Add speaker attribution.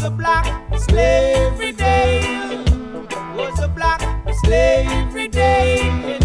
Speaker 1: was a black slavery day. Was a black slavery day.